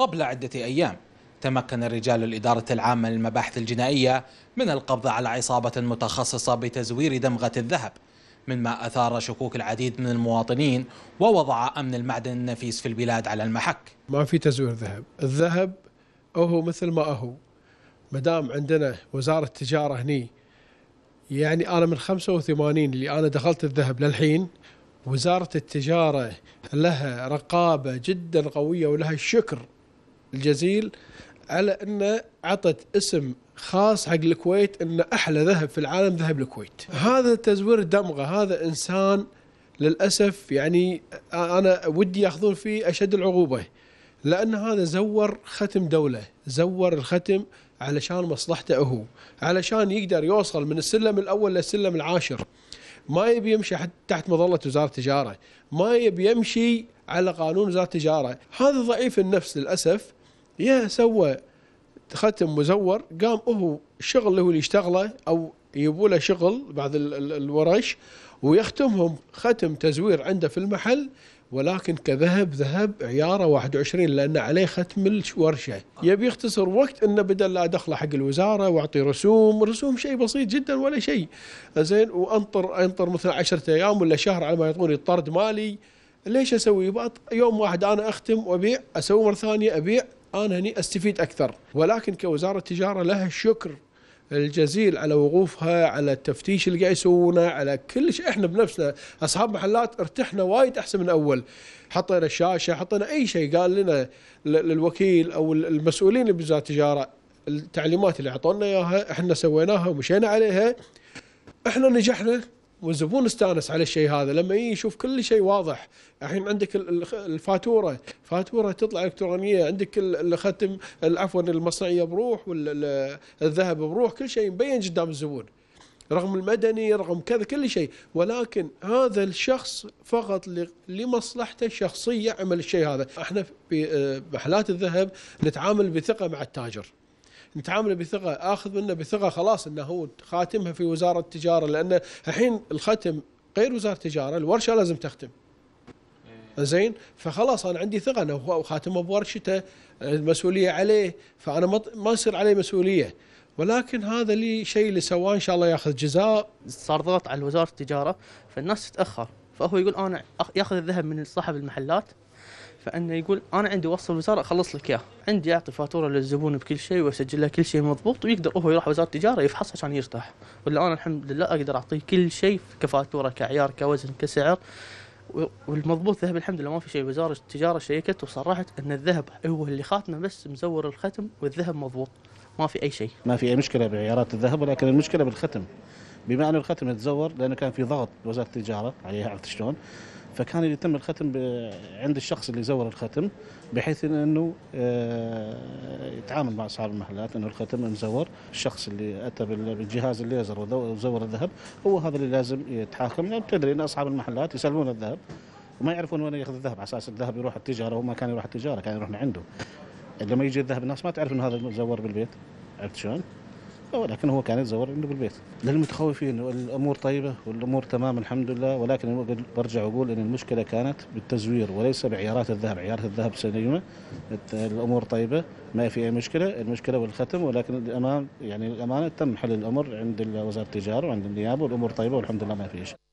قبل عدة أيام تمكن رجال الإدارة العامة للمباحث الجنائية من القبض على عصابة متخصصة بتزوير دمغة الذهب مما أثار شكوك العديد من المواطنين ووضع أمن المعدن النفيس في البلاد على المحك. ما في تزوير ذهب. الذهب هو مثل ما هو ما دام عندنا وزارة التجارة هني يعني أنا من 85 اللي أنا دخلت الذهب للحين وزارة التجارة لها رقابة جدا قوية ولها الشكر. الجزيل على أنه عطت اسم خاص حق الكويت أنه أحلى ذهب في العالم ذهب الكويت. هذا تزوير دمغة هذا إنسان للأسف يعني أنا ودي يأخذون فيه أشد العقوبة لأن هذا زور ختم دولة زور الختم علشان مصلحته هو علشان يقدر يوصل من السلم الأول للسلم العاشر. ما يبي يمشي حتى تحت مظلة وزارة التجارة ما يبي يمشي على قانون وزارة التجارة. هذا ضعيف النفس للأسف يا سوى. ختم مزور قام هو الشغل اللي هو اللي يشتغله أو يبوا له شغل بعض الورش ويختمهم ختم تزوير عنده في المحل ولكن كذهب ذهب عياره 21 لأن عليه ختم الورشة. يبي يختصر وقت إنه بدل لا أدخله حق الوزارة وأعطي رسوم رسوم شيء بسيط جدا ولا شيء. زين وأنطر أنطر مثلا 10 أيام ولا شهر على ما يعطوني الطرد مالي. ليش أسوي؟ يوم واحد أنا أختم وأبيع أسوي مرة ثانية أبيع أنا هني أستفيد أكثر. ولكن كوزارة التجارة لها الشكر الجزيل على وقوفها على التفتيش اللي قاعد يسوونه على كل شيء. إحنا بنفسنا أصحاب محلات ارتحنا وايد أحسن من أول. حطينا الشاشة حطينا أي شيء قال لنا للوكيل أو المسؤولين اللي بوزارة التجارة التعليمات اللي أعطونا إياها إحنا سويناها ومشينا عليها. إحنا نجحنا والزبون استانس على الشيء هذا لما يشوف كل شيء واضح. الحين عندك الفاتورة فاتورة تطلع إلكترونية عندك الختم عفوا المصنعيه بروح والذهب بروح كل شيء مبين قدام الزبون. رغم المدني رغم كذا كل شيء. ولكن هذا الشخص فقط لمصلحته الشخصية عمل الشيء هذا. إحنا في محلات الذهب نتعامل بثقة مع التاجر. نتعامل بثقه آخذ منه بثقه خلاص إنه هو خاتمها في وزارة التجارة لأن الحين الختم غير وزارة التجارة الورشة لازم تختم. زين؟ فخلاص أنا عندي ثقة إنه هو خاتمه بورشته المسؤوليه عليه فأنا ما يصير عليه مسؤولية. ولكن هذا لي شيء اللي سواه إن شاء الله يأخذ جزاء. صار ضغط على وزارة التجارة فالناس تتأخر. فهو يقول أنا يأخذ الذهب من صاحب المحلات فأنه يقول أنا عندي وصل الوزارة أخلص لك إياه. عندي أعطي فاتورة للزبون بكل شيء وأسجل له كل شيء مضبوط ويقدر هو يروح وزارة التجارة يفحص عشان يرتاح. ولا أنا الحمد لله أقدر أعطيه كل شيء كفاتورة كعيار كوزن كسعر. والمضبوط ذهب الحمد لله ما في شيء. وزارة التجارة شيكت وصرحت أن الذهب هو اللي خاتمه بس مزور الختم والذهب مضبوط. ما في أي شيء. ما في أي مشكلة بعيارات الذهب ولكن المشكلة بالختم. ان الختم يتزور لأنه كان في ضغط وزاره التجارة عليها عرفت شلون؟ فكان يتم الختم عند الشخص اللي زور الختم بحيث إنه يتعامل مع أصحاب المحلات إنه الختم مزور، الشخص اللي أتى بالجهاز الليزر وزور الذهب هو هذا اللي لازم يتحاكم لأن تدري إن أصحاب المحلات يسلمون الذهب وما يعرفون وين ياخذ الذهب على أساس الذهب يروح التجارة وما كان يروح التجارة كان يروح من عنده. لما يجي الذهب الناس ما تعرف إنه هذا مزور بالبيت عرفت شلون؟ ولكن هو كان يتزور عنده بالبيت. للمتخوفين الأمور طيبة والأمور تمام الحمد لله. ولكن برجع أقول إن المشكلة كانت بالتزوير وليس بعيارات الذهب. عيارات الذهب سليمة الأمور طيبة ما في أي مشكلة. المشكلة بالختم ولكن الامان يعني الأمانة تم حل الأمر عند وزارة التجارة وعند النيابة والأمور طيبة والحمد لله ما في شيء.